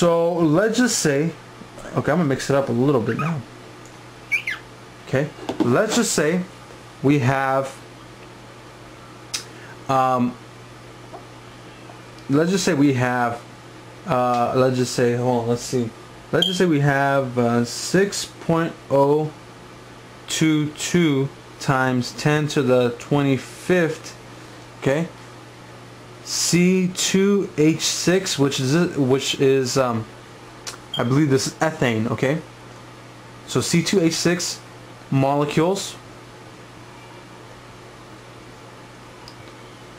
So let's just say, okay, I'm gonna mix it up a little bit now. Okay, let's just say we have, um, let's just say we have, uh, let's just say, hold on, let's see. Let's just say we have uh, 6.022 times 10 to the 25th, okay? C2H6, which is which is um, I believe this is ethane. Okay, so C2H6 molecules.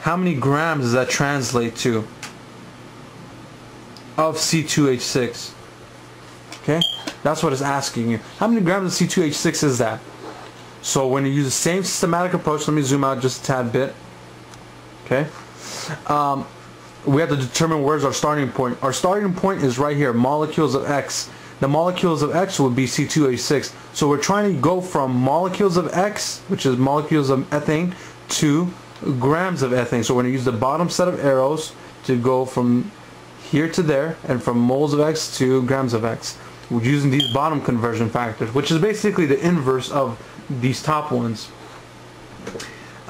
How many grams does that translate to? Of C2H6. Okay, that's what it's asking you. How many grams of C2H6 is that? So when you use the same systematic approach, let me zoom out just a tad bit. Okay um, we have to determine where's our starting point. Our starting point is right here, molecules of X. The molecules of X would be C2H6. So we're trying to go from molecules of X, which is molecules of ethane, to grams of ethane. So we're going to use the bottom set of arrows to go from here to there and from moles of X to grams of X. We're using these bottom conversion factors, which is basically the inverse of these top ones.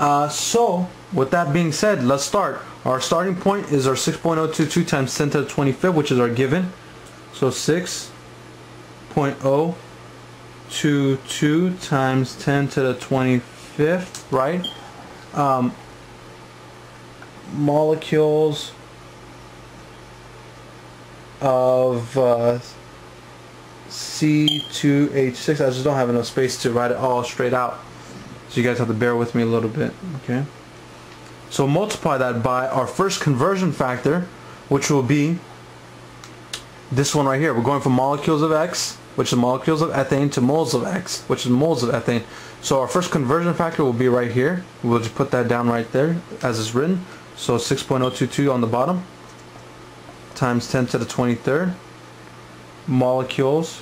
Uh, so, with that being said, let's start. Our starting point is our 6.022 times 10 to the 25th, which is our given. So 6.022 times 10 to the 25th, right? Um, molecules of uh, C2H6. I just don't have enough space to write it all straight out. So you guys have to bear with me a little bit, okay? So multiply that by our first conversion factor, which will be this one right here. We're going from molecules of X, which is molecules of ethane, to moles of X, which is moles of ethane. So our first conversion factor will be right here. We'll just put that down right there as it's written. So 6.022 on the bottom times 10 to the 23rd molecules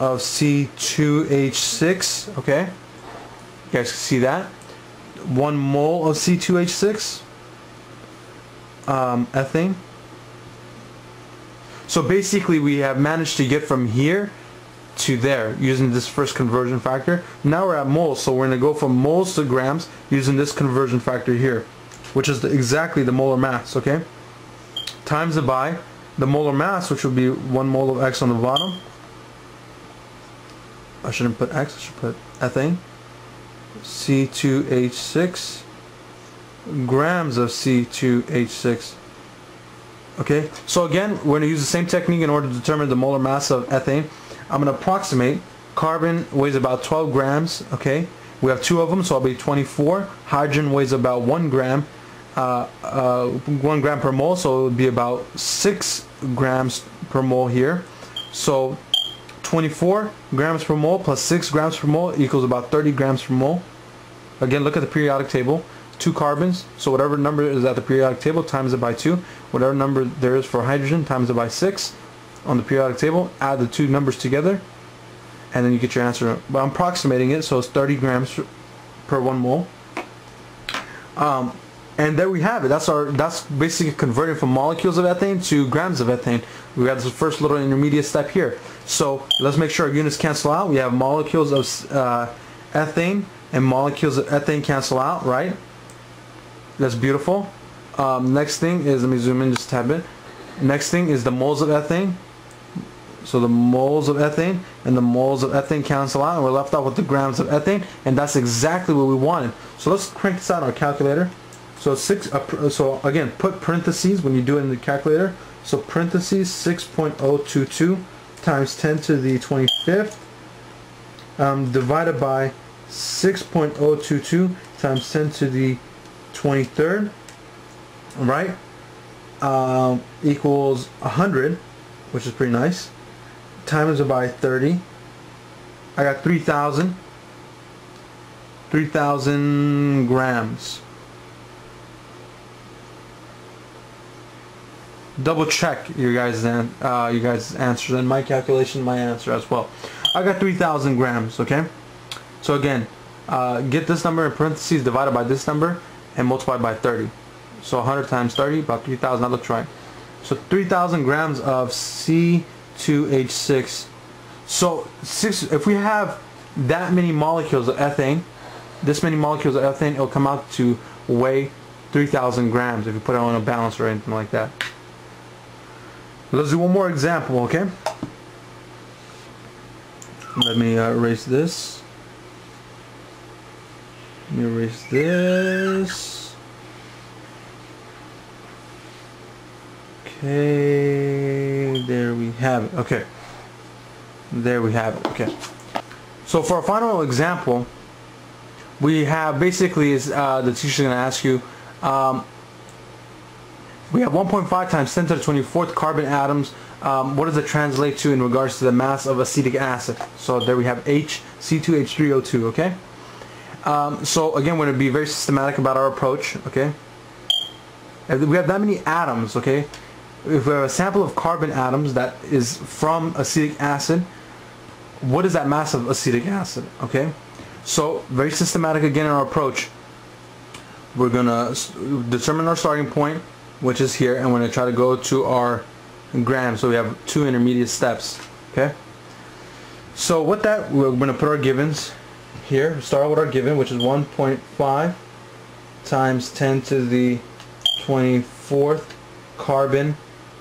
of C2H6, okay? You guys can see that. One mole of C2H6, um, ethane. So basically we have managed to get from here to there using this first conversion factor. Now we're at moles, so we're going to go from moles to grams using this conversion factor here, which is the, exactly the molar mass, okay? Times it by the molar mass, which would be one mole of X on the bottom, I shouldn't put X, I should put ethane. C2H6 grams of C2H6. Okay, so again, we're going to use the same technique in order to determine the molar mass of ethane. I'm going to approximate. Carbon weighs about 12 grams, okay? We have two of them, so I'll be 24. Hydrogen weighs about 1 gram, uh, uh, 1 gram per mole, so it would be about 6 grams per mole here. So 24 grams per mole plus 6 grams per mole equals about 30 grams per mole. Again, look at the periodic table. Two carbons, so whatever number is at the periodic table, times it by 2. Whatever number there is for hydrogen, times it by 6 on the periodic table. Add the two numbers together, and then you get your answer. But I'm approximating it, so it's 30 grams per 1 mole. Um, and there we have it. That's our. That's basically converting from molecules of ethane to grams of ethane. We got this first little intermediate step here. So let's make sure our units cancel out. We have molecules of uh, ethane and molecules of ethane cancel out, right? That's beautiful. Um, next thing is, let me zoom in just a tad bit. Next thing is the moles of ethane. So the moles of ethane and the moles of ethane cancel out and we're left out with the grams of ethane and that's exactly what we wanted. So let's crank this out on our calculator. So six. Uh, so again, put parentheses when you do it in the calculator. So parentheses 6.022 times 10 to the 25th um, divided by 6.022 times 10 to the 23rd, right? Um, equals 100, which is pretty nice. Times by 30. I got 3,000. 3,000 grams. Double check your guys' uh, you guys' answers and my calculation, my answer as well. I got 3,000 grams. Okay, so again, uh, get this number in parentheses divided by this number and multiply by 30. So 100 times 30, about 3,000. That looks right. So 3,000 grams of C2H6. So six, if we have that many molecules of ethane, this many molecules of ethane, it'll come out to weigh 3,000 grams if you put it on a balance or anything like that. Let's do one more example, okay? Let me uh, erase this. Let me erase this. Okay, there we have it. Okay. There we have it. Okay. So for a final example, we have basically is uh, the teacher's going to ask you um, we have 1.5 times 10 to the 24th carbon atoms. Um, what does it translate to in regards to the mass of acetic acid? So there we have H, C2H3O2, okay? Um, so again, we're going to be very systematic about our approach, okay? If we have that many atoms, okay? If we have a sample of carbon atoms that is from acetic acid, what is that mass of acetic acid, okay? So very systematic again in our approach. We're going to determine our starting point, which is here, and we're going to try to go to our gram. So we have two intermediate steps. Okay. So with that, we're going to put our givens here. Start with our given, which is 1.5 times 10 to the 24th carbon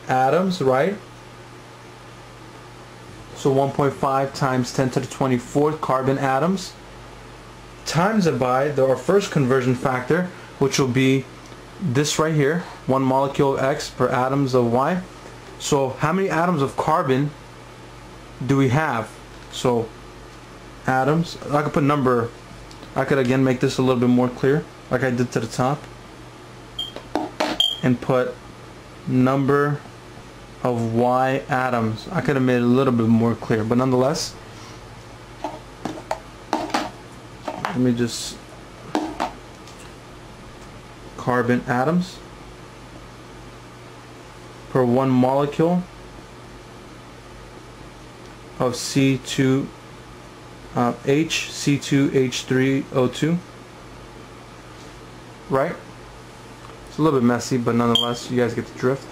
atoms, right? So 1.5 times 10 to the 24th carbon atoms times it by the, our first conversion factor, which will be this right here, one molecule of X per atoms of Y. So how many atoms of carbon do we have? So atoms, I could put number, I could again make this a little bit more clear, like I did to the top, and put number of Y atoms. I could have made it a little bit more clear, but nonetheless, let me just carbon atoms per one molecule of C2 uh, H C2H3O2 right? It's a little bit messy but nonetheless you guys get the drift.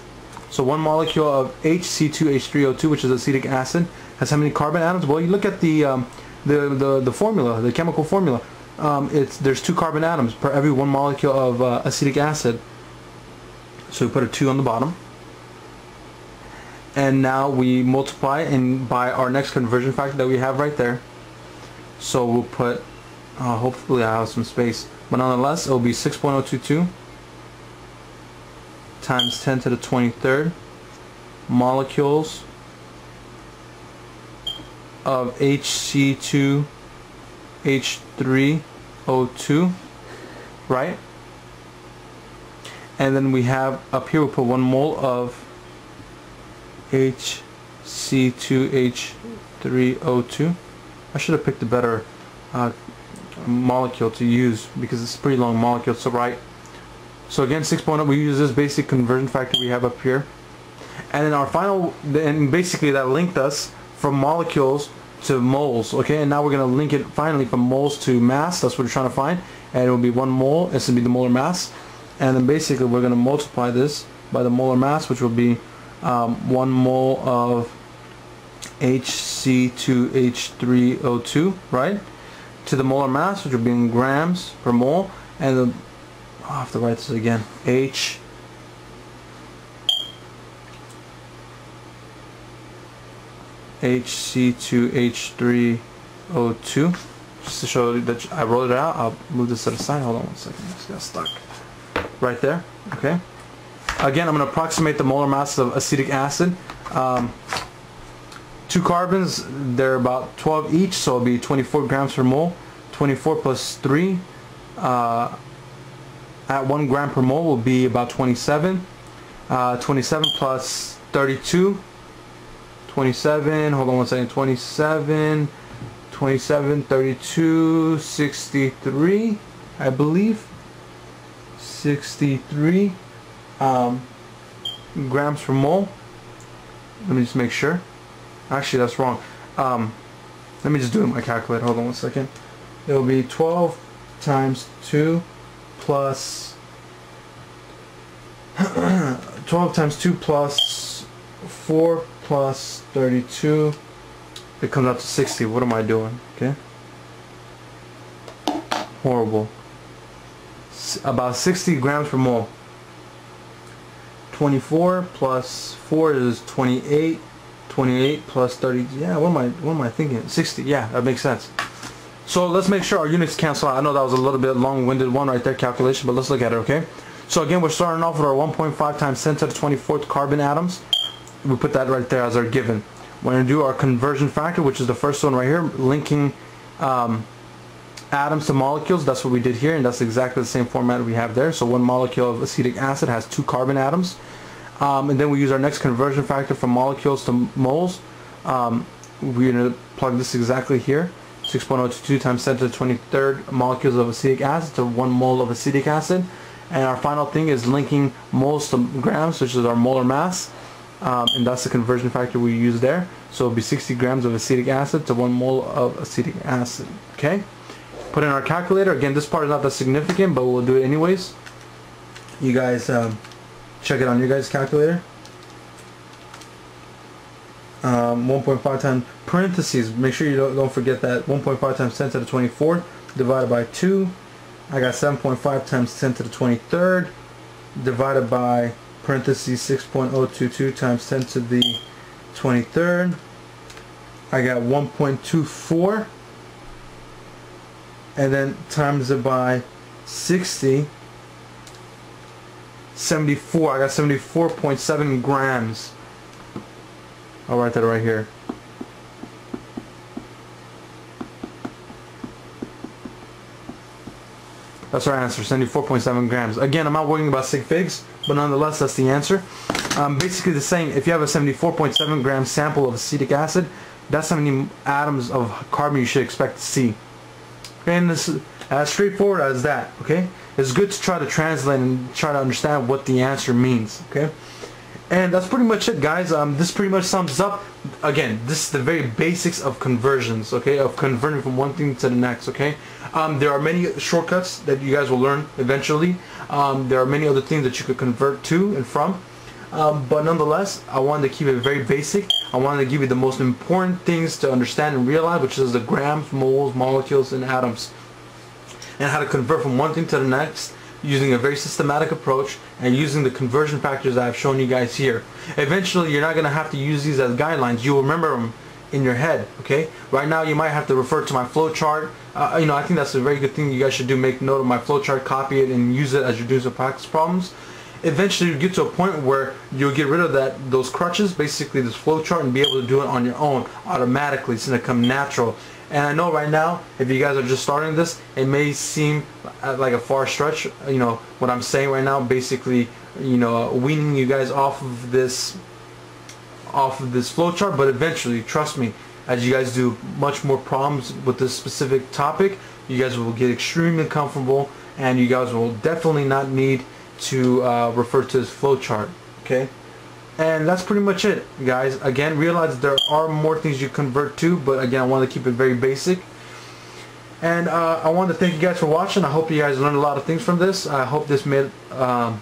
So one molecule of HC2H3O2 which is acetic acid has how many carbon atoms? Well you look at the um, the, the the formula the chemical formula um, it's there's two carbon atoms per every one molecule of uh, acetic acid. So we put a 2 on the bottom. And now we multiply and by our next conversion factor that we have right there. So we'll put, uh, hopefully I have some space, but nonetheless it will be 6.022 times 10 to the 23rd molecules of HC2 H3O2 right? And then we have up here we put one mole of HC2H3O2 I should have picked a better uh, molecule to use because it's a pretty long molecule so right? So again 6.0 we use this basic conversion factor we have up here. And then our final and basically that linked us from molecules to moles okay? And now we're going to link it finally from moles to mass. That's what we're trying to find. And it will be one mole. This will be the molar mass. And then basically we're going to multiply this by the molar mass which will be um, one mole of HC2H3O2 right? To the molar mass which will be in grams per mole. And the, oh, I have to write this again. H HC2H3O2 just to show you that I wrote it out I'll move this to the side. Hold on one second. It's got stuck. Right there okay. Again I'm going to approximate the molar mass of acetic acid. Um, two carbons they're about 12 each so it'll be 24 grams per mole. 24 plus 3 uh, at 1 gram per mole will be about 27 uh, 27 plus 32 27, hold on one second, 27, 27, 32, 63, I believe. 63 um, grams per mole. Let me just make sure. Actually, that's wrong. Um, let me just do it in my calculator. Hold on one second. It will be 12 times 2 plus 12 times 2 plus 4 plus 32. It comes out to 60. What am I doing? Okay. Horrible. S about 60 grams per mole. 24 plus 4 is 28. 28 plus 30. Yeah, what am I what am I thinking? 60. Yeah, that makes sense. So let's make sure our units cancel out. I know that was a little bit long-winded one right there calculation, but let's look at it, okay? So again, we're starting off with our 1.5 times 10 to the 24th carbon atoms. We put that right there as our given. We're going to do our conversion factor, which is the first one right here, linking um, atoms to molecules. That's what we did here, and that's exactly the same format we have there. So one molecule of acetic acid has two carbon atoms. Um, and then we use our next conversion factor from molecules to moles. Um, we're going to plug this exactly here. 6.022 times 10 to the 23rd molecules of acetic acid to 1 mole of acetic acid. And our final thing is linking moles to grams, which is our molar mass. Um, and that's the conversion factor we use there. So it'll be 60 grams of acetic acid to 1 mole of acetic acid. Okay? Put in our calculator. Again, this part is not that significant, but we'll do it anyways. You guys um, check it on your guys' calculator. Um, 1.5 times parentheses. Make sure you don't, don't forget that 1.5 times 10 to the 24th divided by 2. I got 7.5 times 10 to the 23rd divided by parentheses 6.022 times 10 to the 23rd. I got 1.24 and then times it by 60 74 I got 74.7 grams. I'll write that right here That's our answer, 74.7 grams. Again, I'm not worrying about sig figs, but nonetheless, that's the answer. Um, basically the same, if you have a 74.7 gram sample of acetic acid, that's how many atoms of carbon you should expect to see. Okay, and this is as straightforward as that, okay? It's good to try to translate and try to understand what the answer means, okay? And that's pretty much it, guys. Um, this pretty much sums up, again, this is the very basics of conversions, okay, of converting from one thing to the next, okay? Um, there are many shortcuts that you guys will learn eventually. Um, there are many other things that you could convert to and from. Um, but nonetheless, I wanted to keep it very basic. I wanted to give you the most important things to understand and realize, which is the grams, moles, molecules, and atoms. And how to convert from one thing to the next using a very systematic approach and using the conversion factors I've shown you guys here. Eventually, you're not going to have to use these as guidelines. You'll remember them in your head, okay? Right now, you might have to refer to my flowchart. Uh, you know, I think that's a very good thing you guys should do. Make note of my flowchart, copy it, and use it as you're doing some practice problems. Eventually, you get to a point where you'll get rid of that those crutches, basically this flowchart, and be able to do it on your own automatically. It's going to come natural. And I know right now, if you guys are just starting this, it may seem uh, like a far stretch. You know, what I'm saying right now, basically, you know, weaning you guys off of this, off of this flowchart. But eventually, trust me, as you guys do much more problems with this specific topic, you guys will get extremely comfortable, and you guys will definitely not need to uh, refer to this flowchart. Okay. And that's pretty much it, guys. Again, realize there are more things you convert to, but again, I want to keep it very basic. And uh, I want to thank you guys for watching. I hope you guys learned a lot of things from this. I hope this made um,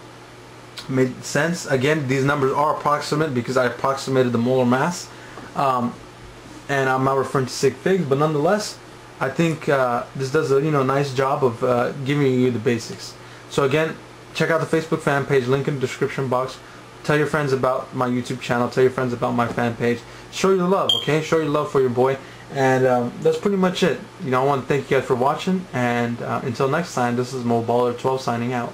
made sense. Again, these numbers are approximate because I approximated the molar mass. Um, and I'm not referring to sig figs, but nonetheless, I think uh, this does a you know nice job of uh, giving you the basics. So again, check out the Facebook fan page, link in the description box. Tell your friends about my YouTube channel. Tell your friends about my fan page. Show your love, okay? Show your love for your boy. And um, that's pretty much it. You know, I want to thank you guys for watching. And uh, until next time, this is MoBaller12 signing out.